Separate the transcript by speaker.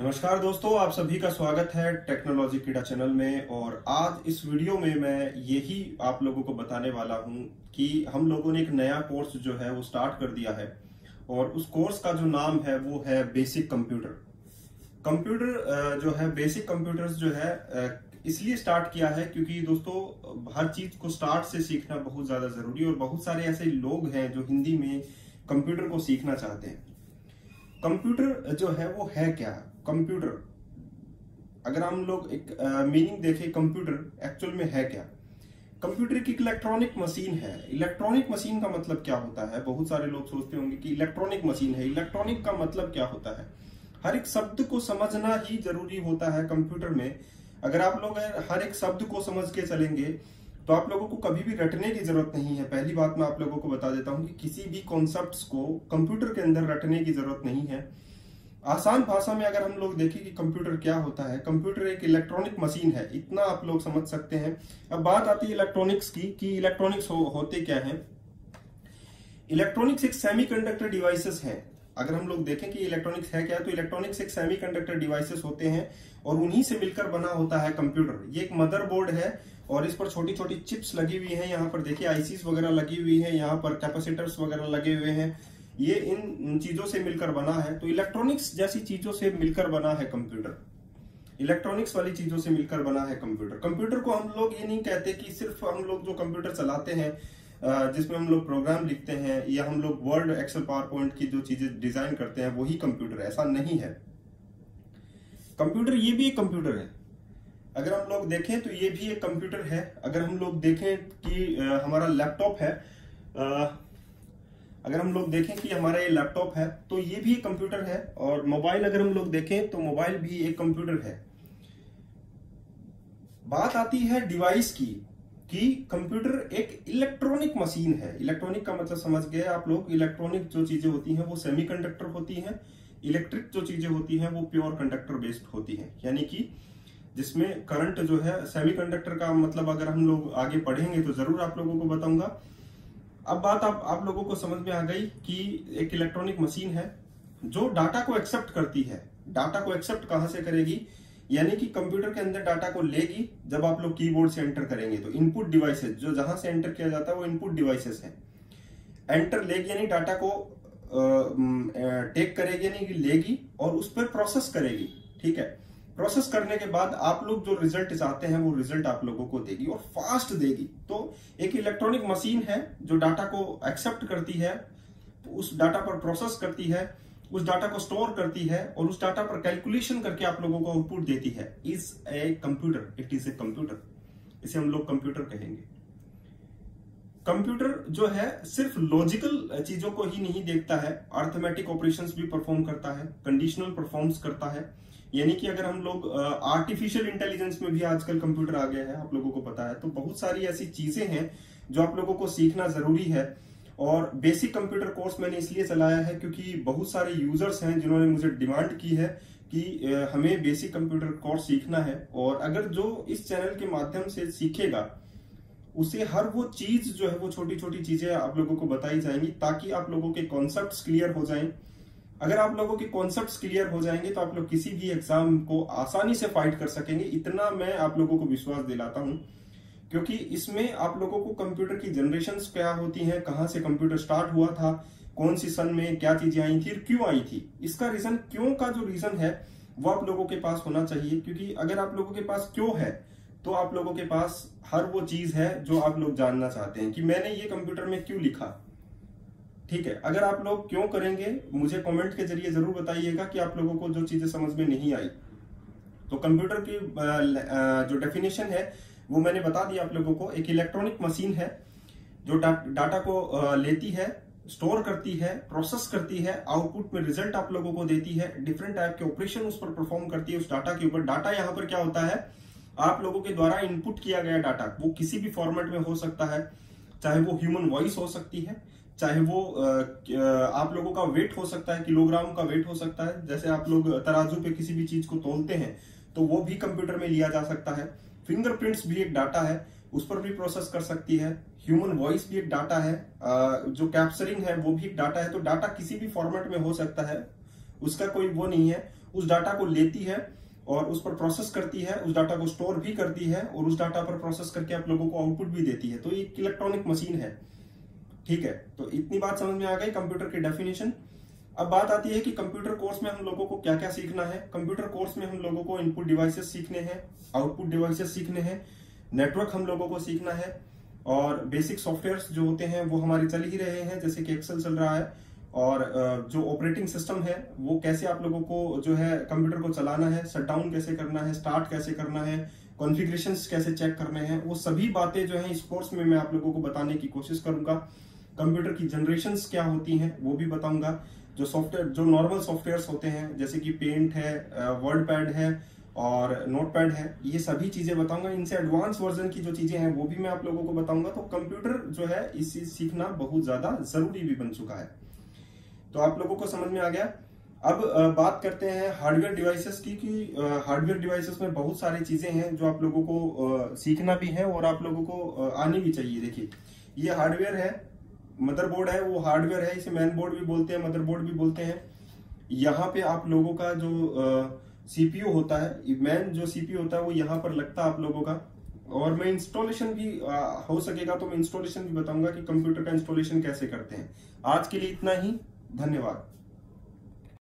Speaker 1: नमस्कार दोस्तों, आप सभी का स्वागत है टेक्नोलॉजी कीड़ा चैनल में और आज इस वीडियो में मैं यही आप लोगों को बताने वाला हूँ कि हम लोगों ने एक नया कोर्स जो है वो स्टार्ट कर दिया है और उस कोर्स का जो नाम है वो है बेसिक कंप्यूटर। कंप्यूटर जो है, बेसिक कंप्यूटर्स जो है इसलिए स्टार्ट किया है क्योंकि दोस्तों, हर चीज़ को स्टार्ट से सीखना बहुत ज़्यादा ज़रूरी और बहुत सारे ऐसे लोग हैं जो हिंदी में कंप्यूटर को सीखना चाहते हैं। कंप्यूटर जो है वो है क्या? कंप्यूटर। अगर हम लोग एक मीनिंग देखें कंप्यूटर एक्चुअल में है क्या? कंप्यूटर की इलेक्ट्रॉनिक मशीन है। इलेक्ट्रॉनिक मशीन का मतलब क्या होता है? बहुत सारे लोग सोचते होंगे कि इलेक्ट्रॉनिक मशीन है। इलेक्ट्रॉनिक का मतलब क्या होता है? हर एक शब्द को समझना ही ज़रूरी होता है कंप्यूटर में। अगर आप लोग हर एक शब्द को समझ के चलेंगे तो आप लोगों को कभी भी रटने की ज़रूरत नहीं है। पहली बात मैं आप लोगों को बता देता हूँ कि किसी भी कॉन्सेप्ट को कंप्यूटर के अंदर रटने की ज़रूरत नहीं है। आसान भाषा में अगर हम लोग देखें कि कंप्यूटर क्या होता है कंप्यूटर एक इलेक्ट्रॉनिक मशीन है इतना आप लोग समझ सकते हैं। अब बात आती है इलेक्ट्रॉनिक्स की कि इलेक्ट्रॉनिक्स हो, होते क्या है? इलेक्ट्रॉनिक्स एक सेमीकंडक्टर डिवाइसेस है। अगर हम लोग देखें कि इलेक्ट्रॉनिक्स है क्या तो इलेक्ट्रॉनिक्स एक सेमीकंडक्टर डिवाइसेस होते हैं और उन्हीं से मिलकर बना होता है कंप्यूटर ये एक मदरबोर्ड है और इस पर छोटी छोटी चिप्स लगी हुई है। यहाँ पर देखिए आईसीस वगैरह लगी हुई है यहाँ पर कैपेसिटर्स वगैरह लगे हुए हैं। ये इन चीज़ों से मिलकर बना है। तो इलेक्ट्रॉनिक्स जैसी चीज़ों से मिलकर बना है कंप्यूटर इलेक्ट्रॉनिक्स वाली चीज़ों से मिलकर बना है कंप्यूटर कंप्यूटर को हम लोग ये नहीं कहते कि सिर्फ़ हम लोग जो कंप्यूटर चलाते हैं जिसमें हम लोग प्रोग्राम लिखते हैं, या हम लोग वर्ड एक्सेल पावर पॉइंट की जो चीज़ें डिज़ाइन करते हैं, वही कंप्यूटर ऐसा नहीं है। कंप्यूटर ये भी एक कंप्यूटर है। अगर हम लोग देखें तो ये भी एक कंप्यूटर है। अगर हम लोग देखें कि हमारा लैपटॉप है अगर हम लोग देखें कि हमारा ये लैपटॉप है तो ये भी एक कंप्यूटर है और मोबाइल अगर हम लोग देखें तो मोबाइल भी एक कंप्यूटर है। बात आती है डिवाइस की, कि कंप्यूटर एक इलेक्ट्रॉनिक मशीन है। इलेक्ट्रॉनिक का मतलब समझ गए आप लोग इलेक्ट्रॉनिक जो चीज़ें होती हैं, वो सेमीकंडक्टर होती हैं। इलेक्ट्रिक जो चीज़ें होती हैं, वो प्योर कंडक्टर बेस्ड होती हैं। यानी कि जिसमें करंट जो है सेमीकंडक्टर का मतलब अगर हम लोग आगे पढ़ेंगे तो ज़रूर आप लोगों को बताऊँगा। अब बात आप आप लोगों को समझ में आ गई कि एक इलेक्ट्रॉनिक मशीन है जो डाटा को एक्सेप्ट करती है। डाटा को एक्सेप्ट कहाँ से करेगी? यानी कि कंप्यूटर के अंदर डाटा को लेगी जब आप लोग कीबोर्ड से एंटर करेंगे तो। इनपुट डिवाइसेस जो जहाँ से एंटर किया जाता है वो इनपुट डिवाइसेस है। एंटर लेगी यानी डाटा को टेक करेगी यानी कि लेगी और उस पर प्रोसेस करेगी। ठीक है? प्रोसेस करने के बाद आप लोग जो रिज़ल्ट चाहते हैं, वो रिज़ल्ट आप लोगों को देगी और फास्ट देगी। तो एक इलेक्ट्रॉनिक मशीन है जो डाटा को एक्सेप्ट करती है, उस डाटा पर प्रोसेस करती है, उस डाटा को स्टोर करती है और उस डाटा पर कैलकुलेशन करके आप लोगों को आउटपुट देती है। Is a computer it is a computer इसे हम लोग कंप्यूटर कहेंगे। कंप्यूटर जो है सिर्फ़ लॉजिकल चीज़ों को ही नहीं देखता है अर्थमेटिक ऑपरेशंस भी परफॉर्म करता है कंडीशनल परफॉर्म्स करता है। यानी कि अगर हम लोग आर्टिफिशियल इंटेलिजेंस में भी आजकल कंप्यूटर आ गया है, आप लोगों को पता है तो बहुत सारी ऐसी चीज़ें हैं जो आप लोगों को सीखना ज़रूरी है। और बेसिक कंप्यूटर कोर्स मैंने इसलिए चलाया है क्योंकि बहुत सारे यूज़र्स हैं जिन्होंने मुझे डिमांड की है कि हमें बेसिक कंप्यूटर कोर्स सीखना है। और अगर जो इस चैनल के माध्यम से सीखेगा उसे हर वो चीज़ जो है, वो छोटी छोटी चीज़ें आप लोगों को बताई जाएँगी ताकि आप लोगों के कॉन्सेप्ट क्लियर हो जाएँ। अगर आप लोगों के कॉन्सेप्ट क्लियर हो जाएँगे तो आप लोग किसी भी एग्ज़ाम को आसानी से फाइट कर सकेंगे। इतना मैं आप लोगों को विश्वास दिलाता हूँ, क्योंकि इसमें आप लोगों को कंप्यूटर की जनरेशन क्या होती हैं, कहाँ से कंप्यूटर स्टार्ट हुआ था, कौन सी सन में क्या चीज़ें आई थी क्यों आई थी। इसका रीजन क्यों का जो रीजन है, वो आप लोगों के पास होना चाहिए, क्योंकि अगर आप लोगों के पास क्यों है तो आप लोगों के पास हर वो चीज़ है जो आप लोग जानना चाहते हैं कि मैंने ये कंप्यूटर में क्यों लिखा? ठीक है, अगर आप लोग क्यों करेंगे, मुझे कमेंट के ज़रिए ज़रूर बताइएगा कि आप लोगों को जो चीज़ें समझ में नहीं आई। तो कंप्यूटर की जो डेफिनेशन है, वो मैंने बता दिया आप लोगों को। एक इलेक्ट्रॉनिक मशीन है, जो डाटा को लेती है स्टोर करती है प्रोसेस करती है आउटपुट में रिज़ल्ट आप लोगों को देती है डिफरेंट टाइप के ऑपरेशन उस पर परफॉर्म करती है उस डाटा के ऊपर। डाटा यहाँ पर क्या होता है? आप लोगों के द्वारा इनपुट किया गया डाटा वो किसी भी फॉर्मेट में हो सकता है, चाहे वो ह्यूमन वॉइस हो सकती है, चाहे वो आप लोगों का वेट हो सकता है किलोग्राम का वेट हो सकता है, जैसे आप लोग तराजू पे किसी भी चीज़ को तोलते हैं तो वो भी कंप्यूटर में लिया जा सकता है। फिंगरप्रिंट्स भी एक डाटा है, उस पर भी प्रोसेस कर सकती है। ह्यूमन वॉइस भी एक डाटा है जो कैप्चरिंग है, वो भी एक डाटा है तो डाटा किसी भी फॉर्मेट में हो सकता है, उसका कोई वो नहीं है। उस डाटा को लेती है और उस पर प्रोसेस करती है, उस डाटा को स्टोर भी करती है और उस डाटा पर प्रोसेस करके आप लोगों को आउटपुट भी देती है। तो एक इलेक्ट्रॉनिक मशीन है। ठीक है? तो इतनी बात समझ में आ गई कंप्यूटर की डेफिनेशन अब बात आती है कि कंप्यूटर कोर्स में हम लोगों को क्या क्या सीखना है। कंप्यूटर कोर्स में हम लोगों को इनपुट डिवाइसेस सीखने हैं आउटपुट डिवाइसेस सीखने हैं नेटवर्क हम लोगों को सीखना है और बेसिक सॉफ्टवेयर जो होते हैं वो हमारे चल ही रहे हैं। जैसे कि एक्सेल चल रहा है और जो ऑपरेटिंग सिस्टम है, वो कैसे आप लोगों को जो है कंप्यूटर को चलाना है शट डाउन कैसे करना है स्टार्ट कैसे करना है कॉन्फ़िगरेशन कैसे चेक करने हैं, वो सभी बातें जो है इस कोर्स में मैं आप लोगों को बताने की कोशिश करूँगा। कंप्यूटर की जनरेशन क्या होती हैं, वो भी बताऊँगा। जो सॉफ्टवेयर जो नॉर्मल सॉफ्टवेयर होते हैं, जैसे कि पेंट है वर्ड पैड है और नोट पैड है, ये सभी चीज़ें बताऊँगा। इनसे एडवांस वर्जन की जो चीज़ें हैं, वो भी मैं आप लोगों को बताऊँगा। तो कंप्यूटर जो है, इसी सीखना बहुत ज़्यादा ज़रूरी भी बन चुका है। तो आप लोगों को समझ में आ गया। अब बात करते हैं हार्डवेयर डिवाइसेस की कि हार्डवेयर डिवाइसेस में बहुत सारी चीज़ें हैं जो आप लोगों को सीखना भी है और आप लोगों को आनी भी चाहिए। देखिए ये हार्डवेयर है मदरबोर्ड है वो हार्डवेयर है इसे मैन बोर्ड भी बोलते हैं मदरबोर्ड भी बोलते हैं। यहाँ पे आप लोगों का जो सीपीयू होता है मैन जो सीपीयू होता है वो यहाँ पर लगता है आप लोगों का। और मैं इंस्टॉलेशन भी आ, हो सकेगा तो मैं इंस्टॉलेशन भी बताऊँगा कि कंप्यूटर का इंस्टॉलेशन कैसे करते हैं। आज के लिए इतना ही। धन्यवाद।